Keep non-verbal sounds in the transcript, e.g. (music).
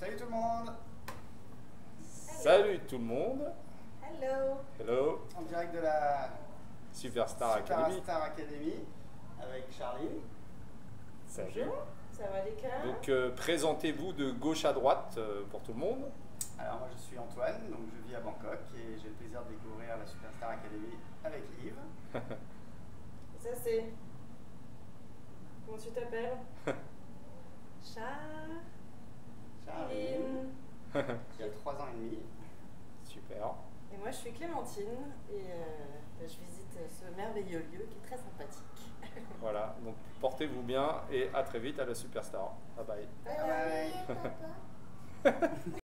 Salut tout le monde Salut tout le monde. Hello. Hello. En direct de la Superstar Academy. Superstar Academy avec Charline. Salut. Bonjour. Ça va les cœurs Donc euh, présentez-vous de gauche à droite euh, pour tout le monde. Alors moi je suis Antoine, donc je vis à Bangkok et j'ai le plaisir de découvrir la Superstar Academy avec Yves. (laughs) Ça c'est. Comment tu t'appelles (laughs) Charline. Charline, qui a 3 ans et demi. Super. Et moi je suis Clémentine et euh, je visite ce merveilleux lieu qui est très sympathique. (laughs) Voilà, donc portez-vous bien et à très vite à la Superstar. Bye bye. Bye Bye bye. bye. papa. (laughs)